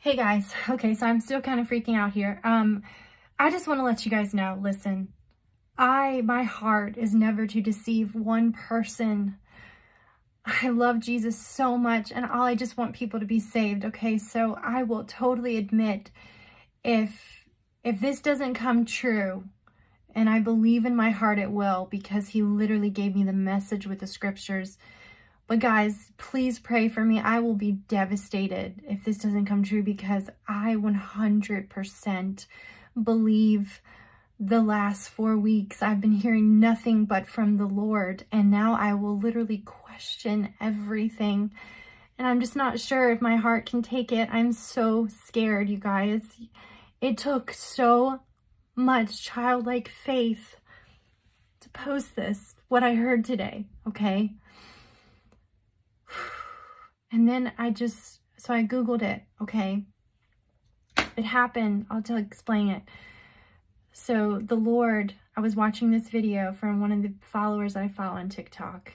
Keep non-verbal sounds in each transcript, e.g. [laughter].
Hey guys, [laughs] okay, so I'm still kind of freaking out here. Um, I just want to let you guys know, listen, I, my heart is never to deceive one person. I love Jesus so much and all I just want people to be saved, okay? So I will totally admit if, if this doesn't come true, and I believe in my heart it will because he literally gave me the message with the scriptures, but guys, please pray for me. I will be devastated if this doesn't come true because I 100% believe the last four weeks I've been hearing nothing but from the Lord. And now I will literally question everything. And I'm just not sure if my heart can take it. I'm so scared, you guys. It took so much childlike faith to post this, what I heard today, okay? Then I just, so I Googled it, okay? It happened, I'll tell, explain it. So the Lord, I was watching this video from one of the followers I follow on TikTok,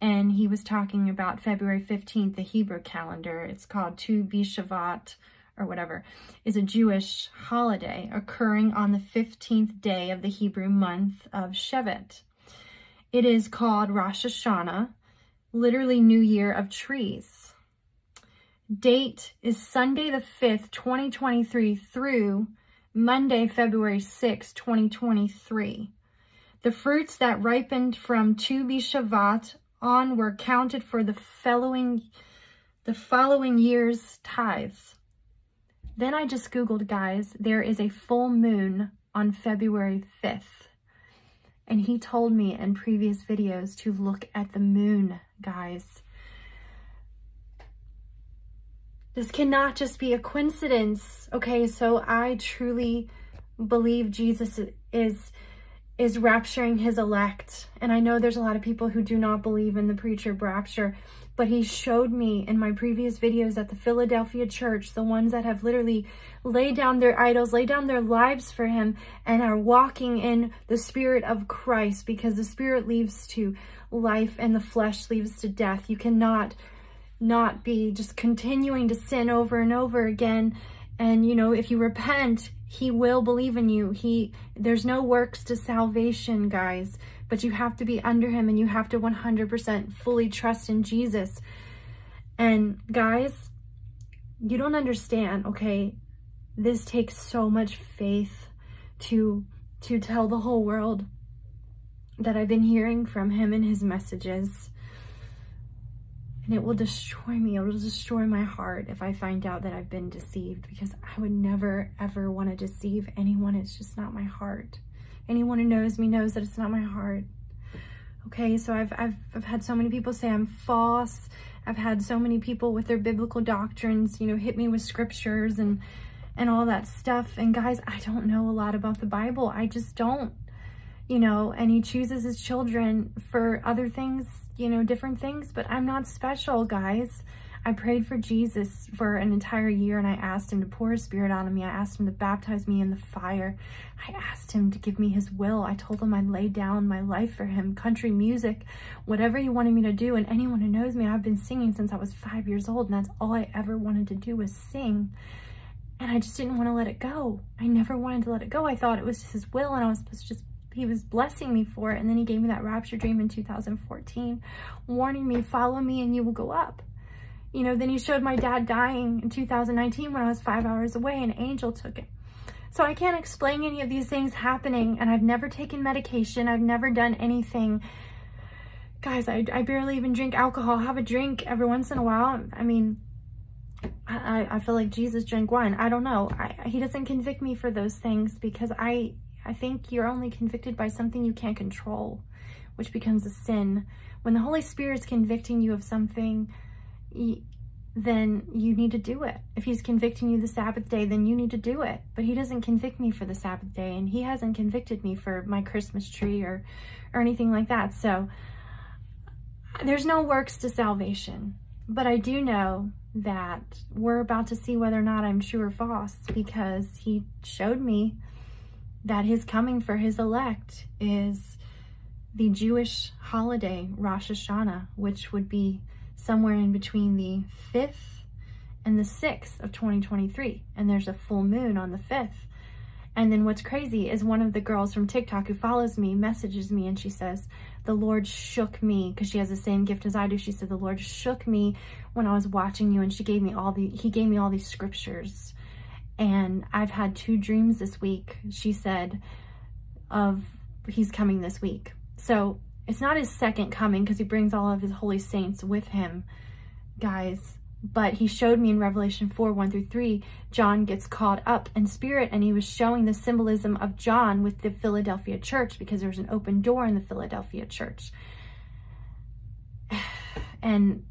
and he was talking about February 15th, the Hebrew calendar. It's called Tu B'Shavat, or whatever, is a Jewish holiday occurring on the 15th day of the Hebrew month of Shevat. It is called Rosh Hashanah, literally New Year of Trees. Date is Sunday the 5th, 2023 through Monday, February 6, 2023. The fruits that ripened from Tu B'Shavat on were counted for the following, the following year's tithes. Then I just Googled, guys, there is a full moon on February 5th. And he told me in previous videos to look at the moon, guys. This cannot just be a coincidence. Okay, so I truly believe Jesus is is rapturing his elect. And I know there's a lot of people who do not believe in the pre-trib rapture, but he showed me in my previous videos at the Philadelphia church, the ones that have literally laid down their idols, laid down their lives for him, and are walking in the spirit of Christ because the spirit leads to life and the flesh leads to death. You cannot not be just continuing to sin over and over again. And, you know, if you repent, he will believe in you. He There's no works to salvation, guys, but you have to be under him and you have to 100% fully trust in Jesus. And guys, you don't understand, okay? This takes so much faith to to tell the whole world that I've been hearing from him in his messages and it will destroy me. It will destroy my heart if I find out that I've been deceived because I would never, ever want to deceive anyone. It's just not my heart. Anyone who knows me knows that it's not my heart. Okay, so I've, I've, I've had so many people say I'm false. I've had so many people with their biblical doctrines, you know, hit me with scriptures and, and all that stuff. And guys, I don't know a lot about the Bible. I just don't, you know, and he chooses his children for other things you know, different things, but I'm not special, guys. I prayed for Jesus for an entire year and I asked him to pour his spirit on me. I asked him to baptize me in the fire. I asked him to give me his will. I told him I'd lay down my life for him, country music, whatever he wanted me to do. And anyone who knows me, I've been singing since I was five years old and that's all I ever wanted to do was sing. And I just didn't want to let it go. I never wanted to let it go. I thought it was his will and I was supposed to just he was blessing me for it. And then he gave me that rapture dream in 2014, warning me, follow me and you will go up. You know, then he showed my dad dying in 2019 when I was five hours away. An angel took it. So I can't explain any of these things happening. And I've never taken medication. I've never done anything. Guys, I, I barely even drink alcohol. I have a drink every once in a while. I mean, I, I feel like Jesus drank wine. I don't know. I, he doesn't convict me for those things because I I think you're only convicted by something you can't control, which becomes a sin. When the Holy Spirit's convicting you of something, then you need to do it. If he's convicting you the Sabbath day, then you need to do it. But he doesn't convict me for the Sabbath day, and he hasn't convicted me for my Christmas tree or, or anything like that. So there's no works to salvation. But I do know that we're about to see whether or not I'm true or false because he showed me that his coming for his elect is the Jewish holiday, Rosh Hashanah, which would be somewhere in between the 5th and the 6th of 2023. And there's a full moon on the 5th. And then what's crazy is one of the girls from TikTok who follows me messages me and she says, the Lord shook me because she has the same gift as I do. She said, the Lord shook me when I was watching you and she gave me all the, he gave me all these scriptures. And I've had two dreams this week, she said, of he's coming this week. So it's not his second coming because he brings all of his holy saints with him, guys but he showed me in Revelation 4, 1 through 3, John gets caught up in spirit and he was showing the symbolism of John with the Philadelphia church because there's an open door in the Philadelphia church. [sighs] And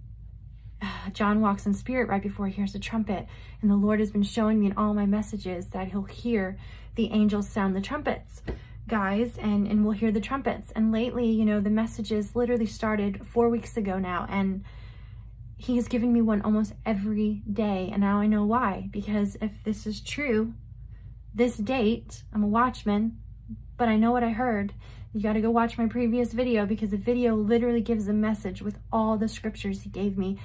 John walks in spirit right before he hears the trumpet. And the Lord has been showing me in all my messages that he'll hear the angels sound the trumpets, guys, and, and we'll hear the trumpets. And lately, you know, the messages literally started four weeks ago now. And he has given me one almost every day. And now I know why. Because if this is true, this date, I'm a watchman, but I know what I heard. You got to go watch my previous video because the video literally gives a message with all the scriptures he gave me.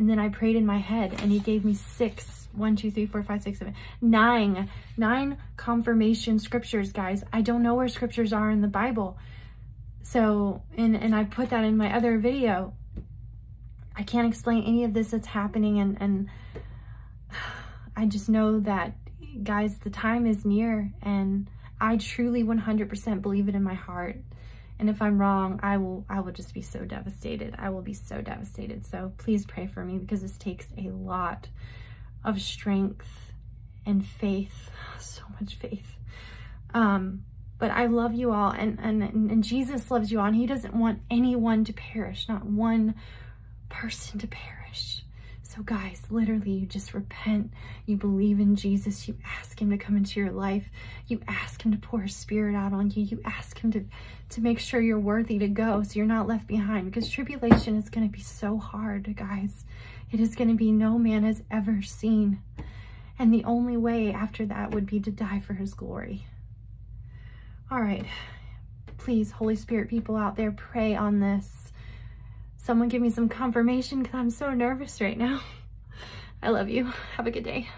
And then I prayed in my head and he gave me six, one, two, three, four, five, six, seven, nine, nine confirmation scriptures, guys. I don't know where scriptures are in the Bible. So, and, and I put that in my other video I can't explain any of this that's happening and, and I just know that, guys, the time is near and I truly 100% believe it in my heart. And if I'm wrong, I will I will just be so devastated. I will be so devastated. So please pray for me because this takes a lot of strength and faith, [sighs] so much faith. Um, but I love you all and, and, and Jesus loves you all and he doesn't want anyone to perish, not one person to perish. So guys, literally you just repent. You believe in Jesus. You ask him to come into your life. You ask him to pour his spirit out on you. You ask him to, to make sure you're worthy to go so you're not left behind because tribulation is going to be so hard, guys. It is going to be no man has ever seen. And the only way after that would be to die for his glory. All right. Please, Holy Spirit people out there, pray on this someone give me some confirmation because I'm so nervous right now. [laughs] I love you. Have a good day.